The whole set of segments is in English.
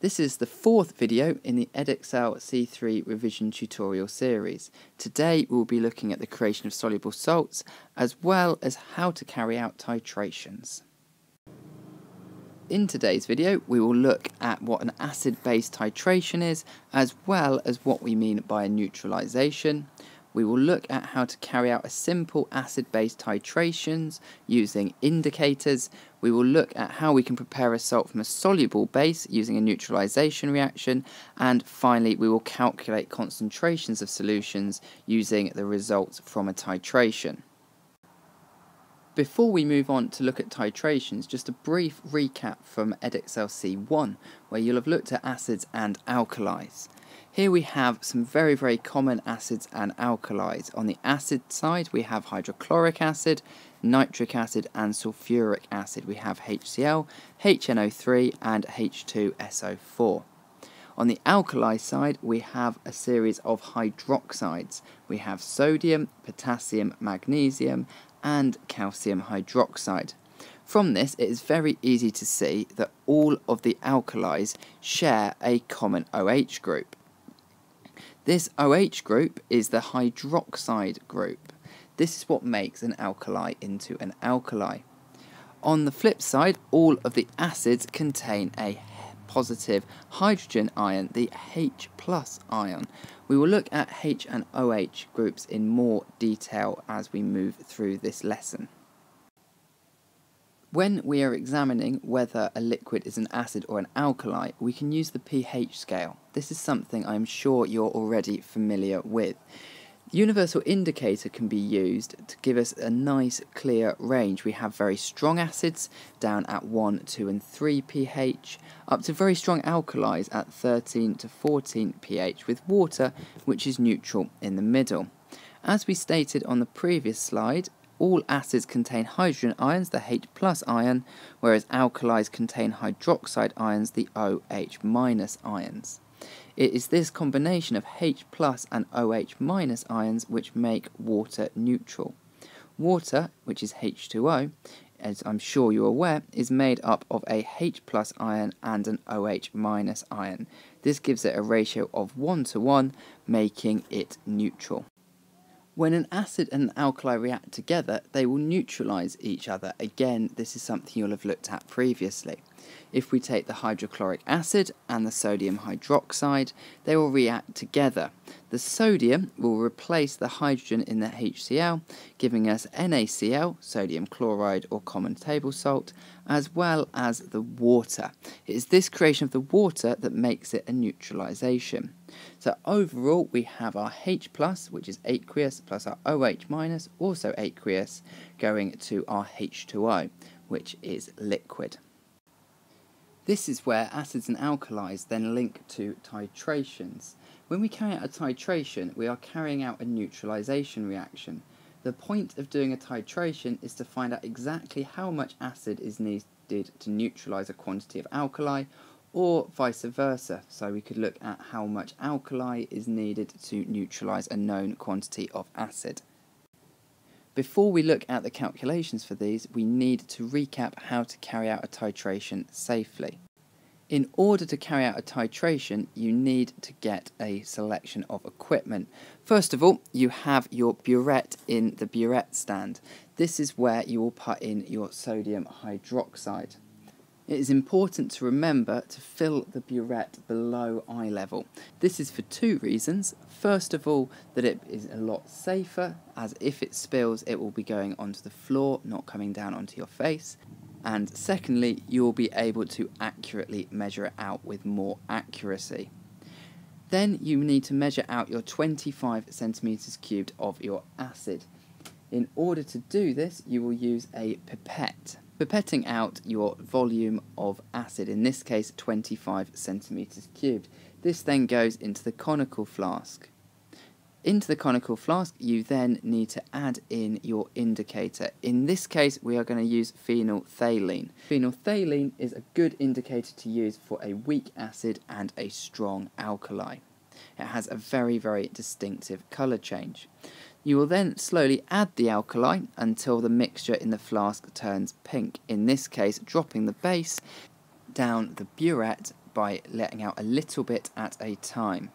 This is the fourth video in the Edexcel C3 revision tutorial series. Today we'll be looking at the creation of soluble salts as well as how to carry out titrations. In today's video we will look at what an acid-base titration is as well as what we mean by a neutralization, we will look at how to carry out a simple acid-base titrations using indicators. We will look at how we can prepare a salt from a soluble base using a neutralization reaction. And finally, we will calculate concentrations of solutions using the results from a titration. Before we move on to look at titrations, just a brief recap from Edexcel C1, where you'll have looked at acids and alkalis. Here we have some very, very common acids and alkalis. On the acid side, we have hydrochloric acid, nitric acid, and sulfuric acid. We have HCl, HNO3, and H2SO4. On the alkali side, we have a series of hydroxides. We have sodium, potassium, magnesium, and calcium hydroxide. From this, it is very easy to see that all of the alkalis share a common OH group. This OH group is the hydroxide group. This is what makes an alkali into an alkali. On the flip side, all of the acids contain a positive hydrogen ion, the H plus ion. We will look at H and OH groups in more detail as we move through this lesson. When we are examining whether a liquid is an acid or an alkali, we can use the pH scale. This is something I'm sure you're already familiar with. Universal indicator can be used to give us a nice clear range. We have very strong acids down at 1, 2 and 3 pH, up to very strong alkalis at 13 to 14 pH with water which is neutral in the middle. As we stated on the previous slide, all acids contain hydrogen ions, the H plus ion, whereas alkalis contain hydroxide ions, the OH minus ions. It is this combination of H plus and OH minus ions which make water neutral. Water, which is H2O, as I'm sure you're aware, is made up of a H plus ion and an OH minus ion. This gives it a ratio of 1 to 1, making it neutral. When an acid and an alkali react together, they will neutralise each other. Again, this is something you'll have looked at previously. If we take the hydrochloric acid and the sodium hydroxide, they will react together. The sodium will replace the hydrogen in the HCl, giving us NaCl, sodium chloride or common table salt, as well as the water. It is this creation of the water that makes it a neutralization. So overall, we have our H plus, which is aqueous, plus our OH minus, also aqueous, going to our H2O, which is liquid. This is where acids and alkalis then link to titrations. When we carry out a titration, we are carrying out a neutralization reaction. The point of doing a titration is to find out exactly how much acid is needed to neutralize a quantity of alkali or vice versa. So we could look at how much alkali is needed to neutralize a known quantity of acid. Before we look at the calculations for these, we need to recap how to carry out a titration safely. In order to carry out a titration, you need to get a selection of equipment. First of all, you have your burette in the burette stand. This is where you will put in your sodium hydroxide. It is important to remember to fill the burette below eye level. This is for two reasons. First of all, that it is a lot safer, as if it spills, it will be going onto the floor, not coming down onto your face. And secondly, you will be able to accurately measure it out with more accuracy. Then you need to measure out your 25 centimeters cubed of your acid. In order to do this, you will use a pipette pipetting out your volume of acid, in this case 25 centimeters cubed. This then goes into the conical flask. Into the conical flask, you then need to add in your indicator. In this case, we are going to use phenolphthalein. Phenolphthalein is a good indicator to use for a weak acid and a strong alkali. It has a very, very distinctive colour change. You will then slowly add the alkali until the mixture in the flask turns pink, in this case dropping the base down the burette by letting out a little bit at a time.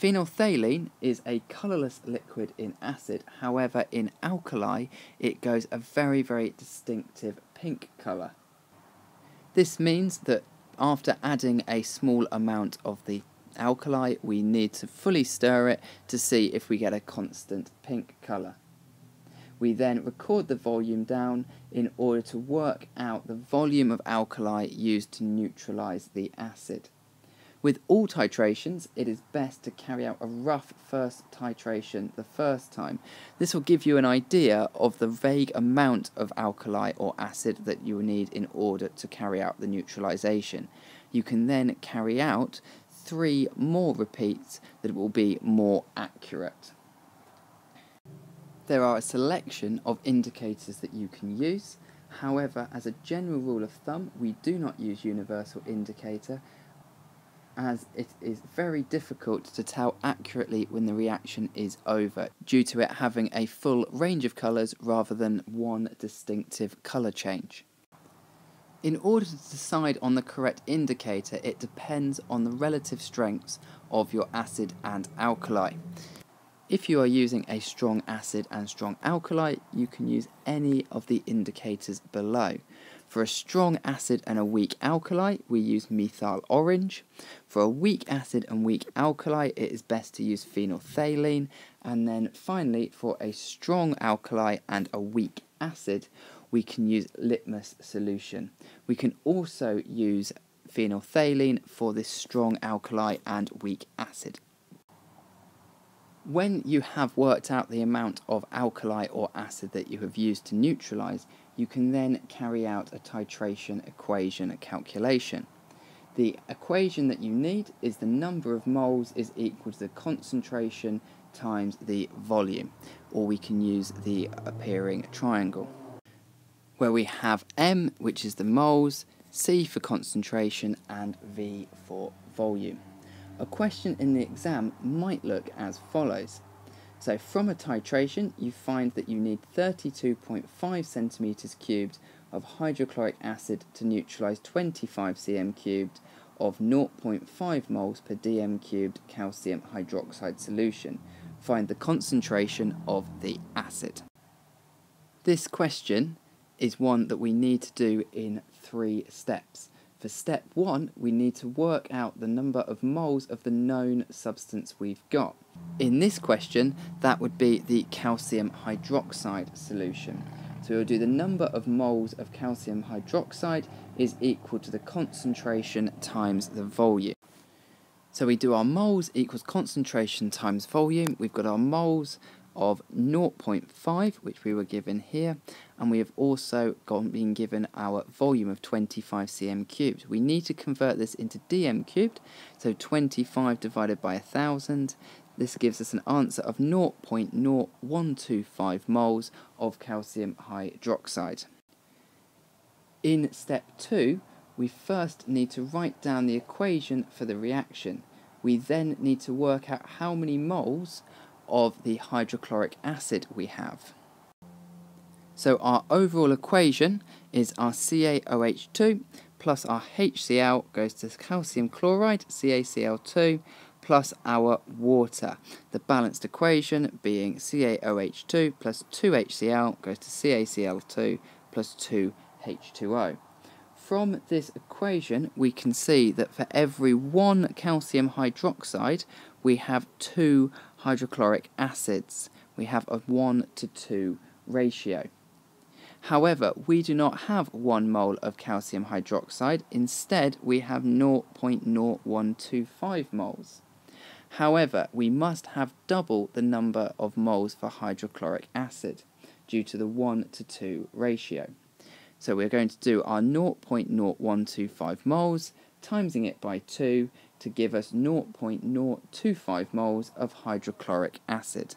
Phenolphthalein is a colourless liquid in acid, however in alkali it goes a very very distinctive pink colour. This means that after adding a small amount of the alkali we need to fully stir it to see if we get a constant pink colour. We then record the volume down in order to work out the volume of alkali used to neutralise the acid. With all titrations, it is best to carry out a rough first titration the first time. This will give you an idea of the vague amount of alkali or acid that you will need in order to carry out the neutralization. You can then carry out three more repeats that will be more accurate. There are a selection of indicators that you can use. However, as a general rule of thumb, we do not use universal indicator as it is very difficult to tell accurately when the reaction is over due to it having a full range of colours rather than one distinctive colour change. In order to decide on the correct indicator, it depends on the relative strengths of your acid and alkali. If you are using a strong acid and strong alkali, you can use any of the indicators below. For a strong acid and a weak alkali, we use methyl orange. For a weak acid and weak alkali, it is best to use phenolphthalein. And then finally, for a strong alkali and a weak acid, we can use litmus solution. We can also use phenolphthalein for this strong alkali and weak acid. When you have worked out the amount of alkali or acid that you have used to neutralise, you can then carry out a titration equation calculation. The equation that you need is the number of moles is equal to the concentration times the volume, or we can use the appearing triangle, where we have M, which is the moles, C for concentration, and V for volume. A question in the exam might look as follows. So from a titration, you find that you need 32.5 centimetres cubed of hydrochloric acid to neutralise 25 cm cubed of 0.5 moles per dm cubed calcium hydroxide solution. Find the concentration of the acid. This question is one that we need to do in three steps. For step one, we need to work out the number of moles of the known substance we've got. In this question, that would be the calcium hydroxide solution. So we'll do the number of moles of calcium hydroxide is equal to the concentration times the volume. So we do our moles equals concentration times volume. We've got our moles of 0.5, which we were given here, and we have also been given our volume of 25 cm cubed. We need to convert this into dm cubed, so 25 divided by 1000, this gives us an answer of 0.0125 moles of calcium hydroxide. In step 2, we first need to write down the equation for the reaction. We then need to work out how many moles of the hydrochloric acid we have. So our overall equation is our CaOH2 plus our HCl goes to calcium chloride, CaCl2, plus our water. The balanced equation being CaOH2 plus 2HCl goes to CaCl2 plus 2H2O. From this equation, we can see that for every one calcium hydroxide, we have two hydrochloric acids. We have a 1 to 2 ratio. However, we do not have 1 mole of calcium hydroxide, instead we have 0.0125 moles. However, we must have double the number of moles for hydrochloric acid due to the 1 to 2 ratio. So we're going to do our 0.0125 moles, timesing it by 2 to give us 0.025 moles of hydrochloric acid.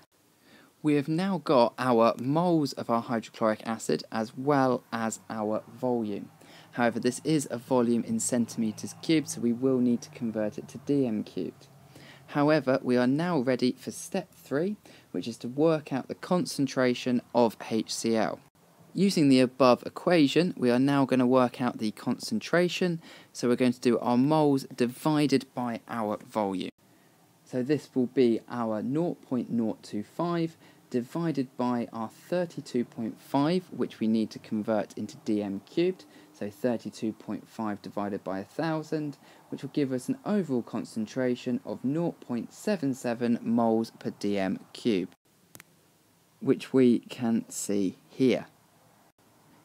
We have now got our moles of our hydrochloric acid as well as our volume. However, this is a volume in centimetres cubed, so we will need to convert it to dm cubed. However, we are now ready for step 3, which is to work out the concentration of HCl. Using the above equation, we are now going to work out the concentration. So we're going to do our moles divided by our volume. So this will be our 0.025 divided by our 32.5, which we need to convert into dm cubed. So 32.5 divided by 1000, which will give us an overall concentration of 0.77 moles per dm cubed, which we can see here.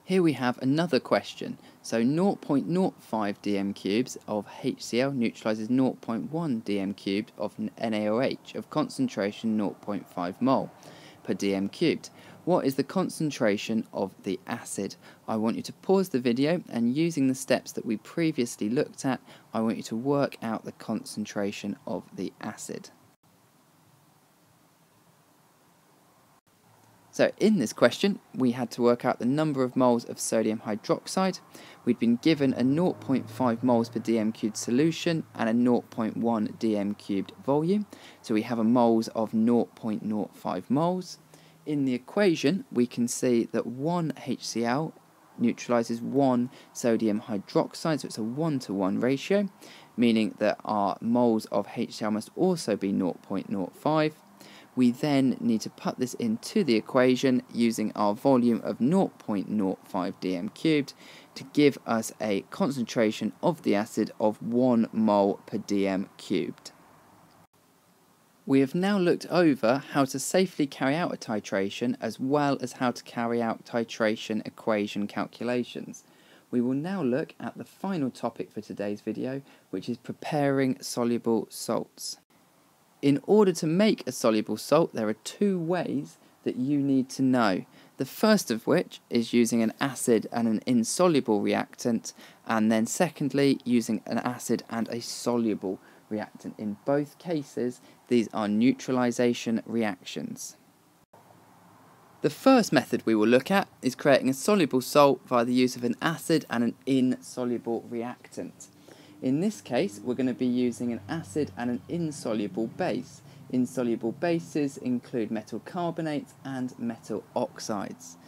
Here we have another question. So 0.05 dm cubes of HCl neutralizes 0.1 dm cubed of NaOH of concentration 0.5 mole per dm cubed. What is the concentration of the acid? I want you to pause the video and using the steps that we previously looked at, I want you to work out the concentration of the acid. So in this question, we had to work out the number of moles of sodium hydroxide. We'd been given a 0.5 moles per dm cubed solution and a 0.1 dm cubed volume. So we have a moles of 0.05 moles. In the equation, we can see that 1 HCl neutralizes 1 sodium hydroxide, so it's a 1 to 1 ratio, meaning that our moles of HCl must also be 0.05 we then need to put this into the equation using our volume of 0.05 dm cubed to give us a concentration of the acid of 1 mole per dm cubed. We have now looked over how to safely carry out a titration as well as how to carry out titration equation calculations. We will now look at the final topic for today's video, which is preparing soluble salts. In order to make a soluble salt, there are two ways that you need to know. The first of which is using an acid and an insoluble reactant, and then secondly, using an acid and a soluble reactant. In both cases, these are neutralization reactions. The first method we will look at is creating a soluble salt via the use of an acid and an insoluble reactant. In this case, we're going to be using an acid and an insoluble base. Insoluble bases include metal carbonates and metal oxides.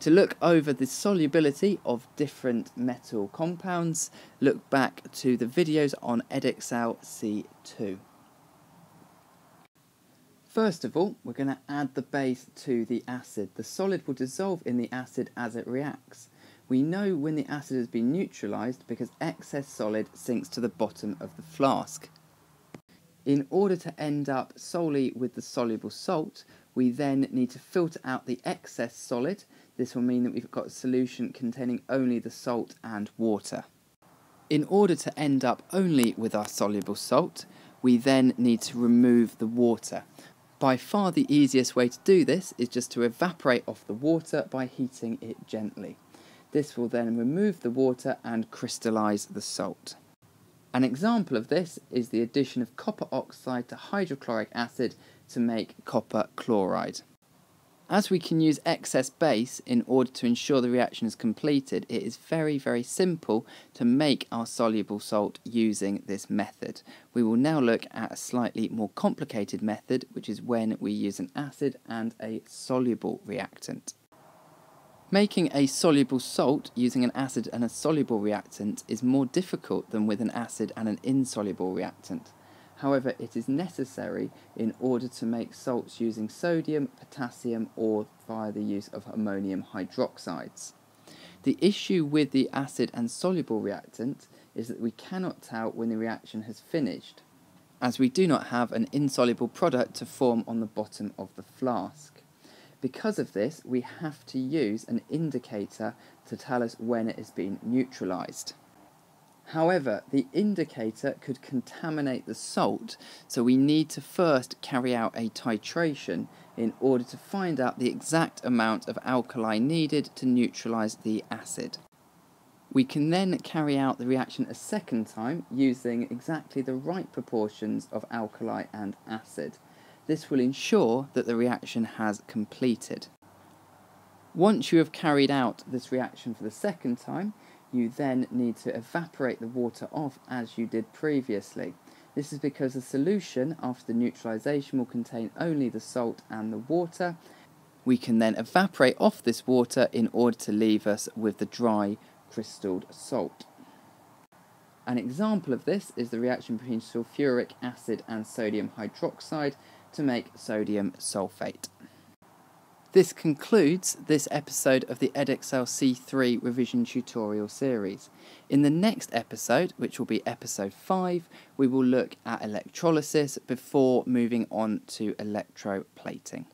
To look over the solubility of different metal compounds, look back to the videos on Edexcel C2. First of all, we're going to add the base to the acid. The solid will dissolve in the acid as it reacts. We know when the acid has been neutralised because excess solid sinks to the bottom of the flask. In order to end up solely with the soluble salt, we then need to filter out the excess solid. This will mean that we've got a solution containing only the salt and water. In order to end up only with our soluble salt, we then need to remove the water. By far the easiest way to do this is just to evaporate off the water by heating it gently. This will then remove the water and crystallise the salt. An example of this is the addition of copper oxide to hydrochloric acid to make copper chloride. As we can use excess base in order to ensure the reaction is completed, it is very, very simple to make our soluble salt using this method. We will now look at a slightly more complicated method, which is when we use an acid and a soluble reactant. Making a soluble salt using an acid and a soluble reactant is more difficult than with an acid and an insoluble reactant. However, it is necessary in order to make salts using sodium, potassium, or via the use of ammonium hydroxides. The issue with the acid and soluble reactant is that we cannot tell when the reaction has finished, as we do not have an insoluble product to form on the bottom of the flask. Because of this, we have to use an indicator to tell us when it has been neutralised. However, the indicator could contaminate the salt, so we need to first carry out a titration in order to find out the exact amount of alkali needed to neutralise the acid. We can then carry out the reaction a second time using exactly the right proportions of alkali and acid. This will ensure that the reaction has completed. Once you have carried out this reaction for the second time, you then need to evaporate the water off as you did previously. This is because the solution after the neutralization will contain only the salt and the water. We can then evaporate off this water in order to leave us with the dry crystalled salt. An example of this is the reaction between sulfuric acid and sodium hydroxide to make sodium sulfate. This concludes this episode of the Edexcel C3 revision tutorial series. In the next episode, which will be episode 5, we will look at electrolysis before moving on to electroplating.